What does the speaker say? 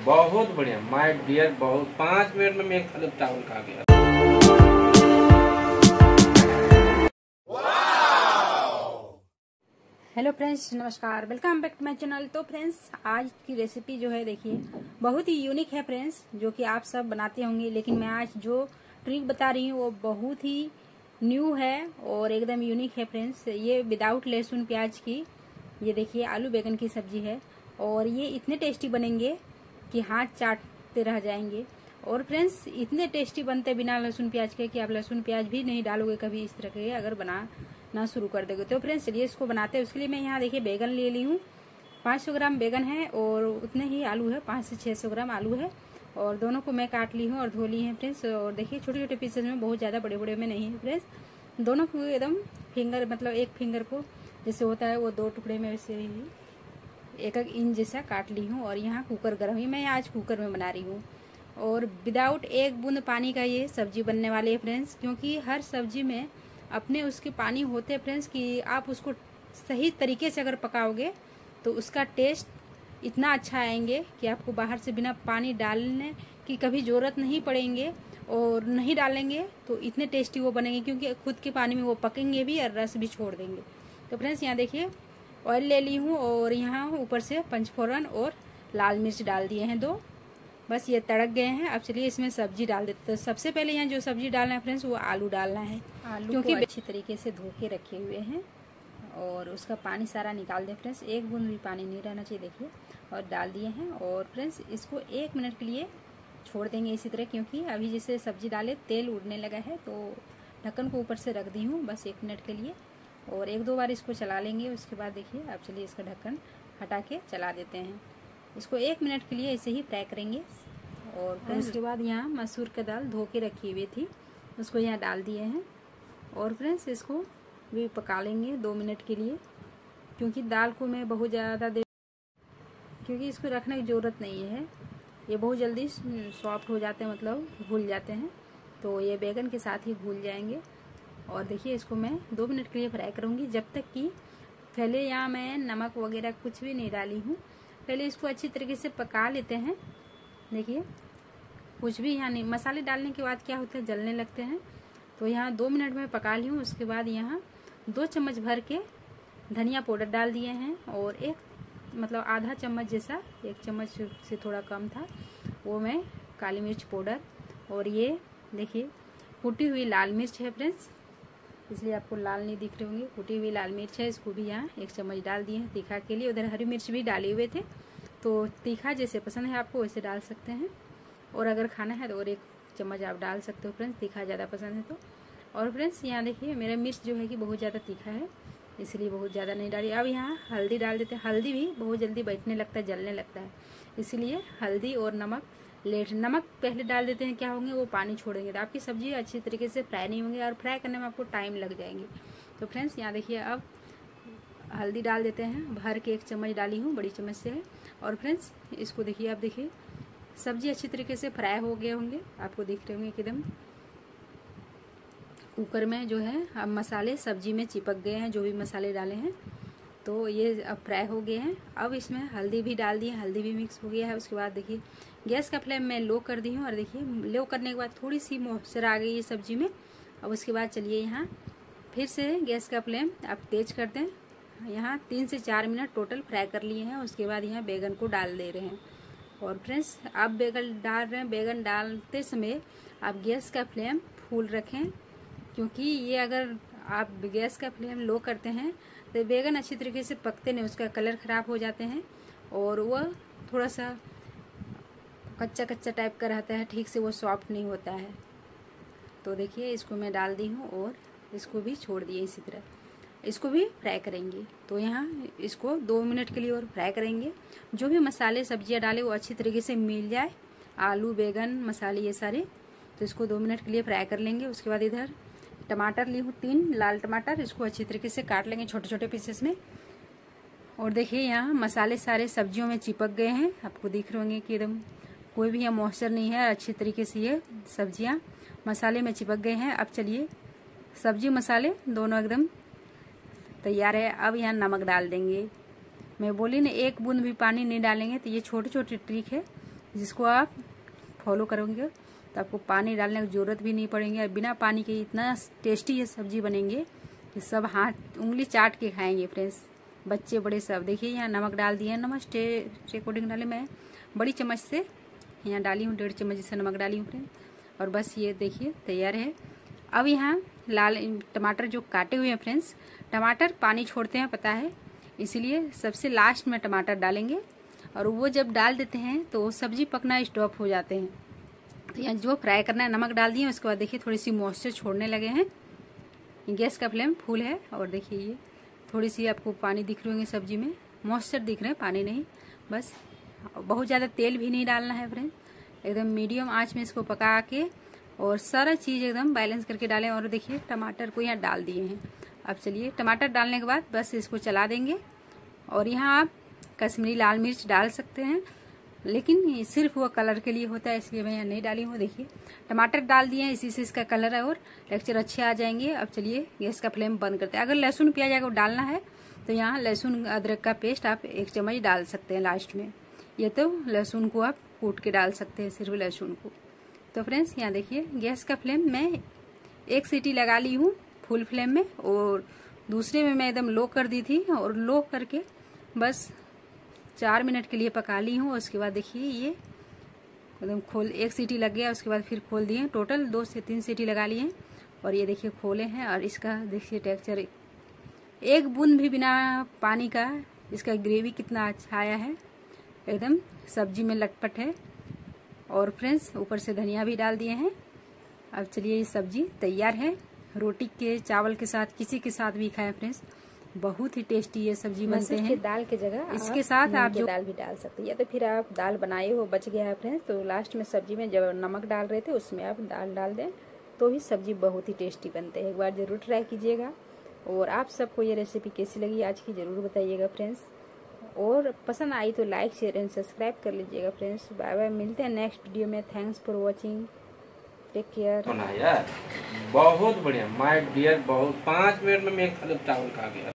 Hello friends नमस्कार। Welcome back to my channel तो friends आज की रेसिपी जो है, देखिए, बहुत ही यूनिक है फ्रेंड्स जो कि आप सब बनाते होंगे, लेकिन मैं आज जो ट्रिक बता रही हूँ, वो बहुत ही न्यू है और एकदम यूनिक है फ्रेंड्स ये विदाउट लहसुन प्याज की, ये देखिए आलू बैगन की सब्ज़ी है, और ये इतने टेस्टी बनेंगे कि हाथ चाटते रह जाएँगे। और फ्रेंड्स इतने टेस्टी बनते बिना लहसुन प्याज के कि आप लहसुन प्याज भी नहीं डालोगे कभी इस तरह के अगर बना ना शुरू कर दोगे। तो फ्रेंड्स चलिए इसको बनाते हैं। उसके लिए मैं यहाँ देखिए बैगन ले ली हूँ। 500 ग्राम बैगन है और उतने ही आलू है। पाँच से छः सौ ग्राम आलू है। और दोनों को मैं काट ली हूँ और धो ली है फ्रेंड्स और देखिए छोटे छोटे पीसेज में बहुत ज़्यादा बड़े बड़े में नहीं है फ्रेंड्स दोनों को एकदम फिंगर मतलब एक फिंगर को जैसे होता है वो दो टुकड़े में वैसे ही एक एक इंच जैसा काट ली हूँ और यहाँ कुकर गर्म है। मैं आज कुकर में बना रही हूँ। और विदाउट एक बूंद पानी का ये सब्ज़ी बनने वाली है फ्रेंड्स क्योंकि हर सब्ज़ी में अपने उसके पानी होते हैं फ्रेंड्स कि आप उसको सही तरीके से अगर पकाओगे तो उसका टेस्ट इतना अच्छा आएँगे कि आपको बाहर से बिना पानी डालने की कभी ज़रूरत नहीं पड़ेंगे और नहीं डालेंगे तो इतने टेस्टी वो बनेंगे, क्योंकि खुद के पानी में वो पकेंगे भी और रस भी छोड़ देंगे। तो फ्रेंड्स यहाँ देखिए ऑयल ले ली हूँ और यहाँ ऊपर से पंचफोरन और लाल मिर्च डाल दिए हैं दो। बस ये तड़क गए हैं। अब चलिए इसमें सब्ज़ी डाल देते तो सबसे पहले यहाँ जो सब्ज़ी डालना है फ्रेंड्स वो आलू डालना है। आलू क्योंकि अच्छी तरीके से धो के रखे हुए हैं और उसका पानी सारा निकाल दें फ्रेंड्स। एक बूंद भी पानी नहीं रहना चाहिए देखिए। और डाल दिए हैं और फ्रेंड्स इसको एक मिनट के लिए छोड़ देंगे इसी तरह क्योंकि अभी जैसे सब्ज़ी डाले तेल उड़ने लगा है तो ढक्कन को ऊपर से रख दी हूँ। बस एक मिनट के लिए और एक दो बार इसको चला लेंगे उसके बाद देखिए अब चलिए इसका ढक्कन हटा के चला देते हैं। इसको एक मिनट के लिए ऐसे ही फ्राई करेंगे और फिर उसके बाद यहाँ मसूर का दाल धो के रखी हुई थी उसको यहाँ डाल दिए हैं। और फ्रेंड्स इसको भी पका लेंगे दो मिनट के लिए क्योंकि दाल को मैं बहुत ज़्यादा देर क्योंकि इसको रखने की ज़रूरत नहीं है। ये बहुत जल्दी सॉफ्ट हो जाते हैं मतलब घुल जाते हैं। तो ये बैगन के साथ ही घुल जाएँगे। और देखिए, इसको मैं दो मिनट के लिए फ्राई करूँगी। जब तक कि पहले यहाँ मैं नमक वगैरह कुछ भी नहीं डाली हूँ। पहले इसको अच्छी तरीके से पका लेते हैं। देखिए, कुछ भी यहाँ नहीं। मसाले डालने के बाद क्या होता है? जलने लगते हैं। तो यहाँ दो मिनट में पका ली हूँ। उसके बाद यहाँ दो चम्मच भर के धनिया पाउडर डाल दिए हैं और एक मतलब आधा चम्मच जैसा, एक चम्मच से थोड़ा कम था, वो मैं काली मिर्च पाउडर और ये देखिए कुटी हुई लाल मिर्च है फ्रेंड्स। इसलिए आपको लाल नहीं दिख रहे होंगे। कुटी हुई लाल मिर्च है, इसको भी यहाँ एक चम्मच डाल दिए हैं तीखा के लिए। उधर हरी मिर्च भी डाले हुए थे। तो तीखा जैसे पसंद है आपको, वैसे डाल सकते हैं। और अगर खाना है तो और एक चम्मच आप डाल सकते हो फ्रेंड्स, तीखा ज़्यादा पसंद है तो। और फ्रेंड्स, यहाँ देखिए, मेरा मिर्च जो है कि बहुत ज़्यादा तीखा है, इसलिए बहुत ज़्यादा नहीं डाली अब यहाँ हल्दी डाल देते हैं। हल्दी भी बहुत जल्दी बैठने लगता है, जलने लगता है। इसलिए हल्दी और नमक लेट नमक पहले डाल देते हैं, क्या होंगे, वो पानी छोड़ेंगे। तो आपकी सब्ज़ी अच्छी तरीके से फ्राई नहीं होंगे और फ्राई करने में आपको टाइम लग जाएँगे। तो फ्रेंड्स, यहाँ देखिए अब हल्दी डाल देते हैं। भर के एक चम्मच डाली हूँ, बड़ी चम्मच से है। और फ्रेंड्स, इसको देखिए, आप देखिए, सब्ज़ी अच्छी तरीके से फ्राई हो गए होंगे। आपको दिख रहे होंगे एकदम। कुकर में जो है, अब मसाले सब्ज़ी में चिपक गए हैं, जो भी मसाले डाले हैं। तो ये अब फ्राई हो गए हैं। अब इसमें हल्दी भी डाल दी है हल्दी भी मिक्स हो गया है। उसके बाद देखिए, गैस का फ्लेम मैं लो कर दी हूँ और देखिए, लो करने के बाद थोड़ी सी मॉइस्चर आ गई है सब्ज़ी में। अब उसके बाद चलिए यहाँ, फिर से गैस का फ्लेम आप तेज कर दें। यहाँ तीन से चार मिनट टोटल फ्राई कर लिए हैं। उसके बाद यहाँ बैगन को डाल दे रहे हैं। और फ्रेंड्स, आप बैगन डाल रहे हैं, बैगन डालते समय आप गैस का फ्लेम फुल रखें। क्योंकि ये अगर आप गैस का फ्लेम लो करते हैं तो बैगन अच्छी तरीके से पकते नहीं, उसका कलर ख़राब हो जाते हैं और वह थोड़ा सा कच्चा कच्चा टाइप का रहता है, ठीक से वो सॉफ्ट नहीं होता है। तो देखिए, इसको मैं डाल दी हूँ और इसको भी छोड़ दिए इसी तरह। इसको भी फ्राई करेंगे। तो यहाँ इसको दो मिनट के लिए और फ्राई करेंगे। जो भी मसाले, सब्ज़ियाँ डाले, वो अच्छी तरीके से मिल जाए। आलू, बैगन, मसाले, ये सारे। तो इसको दो मिनट के लिए फ्राई कर लेंगे। उसके बाद इधर टमाटर ली हूँ तीन लाल टमाटर, इसको अच्छी तरीके से काट लेंगे छोटे छोटे पीसेस में। और देखिए यहाँ मसाले सारे सब्जियों में चिपक गए हैं। आपको दिख रहे होंगे कि एकदम कोई भी यहाँ मॉइस्चर नहीं है, अच्छी तरीके से ये सब्ज़ियाँ मसाले में चिपक गए हैं। अब चलिए, सब्ज़ी मसाले दोनों एकदम तैयार है। अब यहाँ नमक डाल देंगे। मैं बोली ना, एक बूंद भी पानी नहीं डालेंगे तो ये छोटी छोटी ट्रिक है, जिसको आप फॉलो करोगे। तो आपको पानी डालने की ज़रूरत भी नहीं पड़ेगी और बिना पानी के इतना टेस्टी ये सब्ज़ी बनेंगे कि सब हाथ उंगली चाट के खाएँगे फ्रेंड्स बच्चे बड़े सब। देखिए यहाँ नमक डाल दिए नमक अकॉर्डिंग डाले मैं। बड़ी चम्मच से यहाँ डाली हूँ। डेढ़ चम्मच से नमक डाली हूँ फ्रेंड्स और बस ये देखिए, तैयार है। अब यहाँ लाल टमाटर जो काटे हुए हैं फ्रेंड्स टमाटर पानी छोड़ते हैं, पता है। इसीलिए सबसे लास्ट में टमाटर डालेंगे। और वो जब डाल देते हैं तो सब्ज़ी पकना स्टॉप हो जाते हैं। तो यहाँ जो फ्राई करना है, नमक डाल दिए, उसके बाद देखिए थोड़ी सी मॉइस्चर छोड़ने लगे हैं। गैस का फ्लेम फुल है और देखिए ये थोड़ी सी आपको पानी दिख रही होंगे सब्ज़ी में। मॉइस्चर दिख रहे हैं, पानी नहीं, बस। बहुत ज़्यादा तेल भी नहीं डालना है फ्रेंड। एकदम मीडियम आँच में इसको पका के और सारा चीज़ एकदम बैलेंस करके डालें और देखिए टमाटर को यहाँ डाल दिए हैं। अब चलिए, टमाटर डालने के बाद बस इसको चला देंगे और यहाँ आप कश्मीरी लाल मिर्च डाल सकते हैं। लेकिन सिर्फ़ वो कलर के लिए होता है, इसलिए मैं यहाँ नहीं डाली हूँ, देखिए। टमाटर डाल दिए हैं, इसी से इसका कलर है और टेक्चर अच्छे आ जाएँगे। अब चलिए, गैस का फ्लेम बंद करते हैं। अगर लहसुन प्याज अगर डालना है तो यहाँ लहसुन अदरक का पेस्ट आप एक चम्मच डाल सकते हैं लास्ट में। ये तो लहसुन को आप कूट के डाल सकते हैं, सिर्फ़ लहसुन को। तो फ्रेंड्स यहाँ देखिए, गैस का फ्लेम मैं एक सीटी लगा ली हूँ फुल फ्लेम में और दूसरे में मैं एकदम लो कर दी थी और लो करके बस चार मिनट के लिए पका ली हूँ, उसके बाद देखिए ये एकदम खोल, एक सीटी लग गया, उसके बाद फिर खोल दिए। टोटल दो से तीन सीटी लगा लिए और ये देखिए खोले हैं और इसका देखिए टेक्सचर एक बूंद भी बिना पानी का, इसका ग्रेवी कितना अच्छा आया है। एकदम सब्ज़ी में लटपट है। और फ्रेंड्स ऊपर से धनिया भी डाल दिए हैं। अब चलिए ये सब्ज़ी तैयार है। रोटी के, चावल के साथ, किसी के साथ भी खाएँ फ्रेंड्स बहुत ही टेस्टी ये सब्ज़ी बनते हैं। दाल के जगह इसके साथ आप जो दाल भी डाल सकते हैं। या तो फिर आप दाल बनाए हो बच गया है फ्रेंड्स तो लास्ट में सब्ज़ी में जब नमक डाल रहे थे उसमें आप दाल डाल दें तो भी सब्ज़ी बहुत ही टेस्टी बनते हैं। एक बार ज़रूर ट्राई कीजिएगा। और आप सबको ये रेसिपी कैसी लगी आज की ज़रूर बताइएगा फ्रेंड्स और पसंद आई तो लाइक शेयर एंड सब्सक्राइब कर लीजिएगा फ्रेंड्स बाय बाय मिलते हैं नेक्स्ट वीडियो में। Thanks for watching take care यार बहुत बढ़िया। माय डियर बहुत पाँच मिनट में मैं एक थाली चावल खा गया।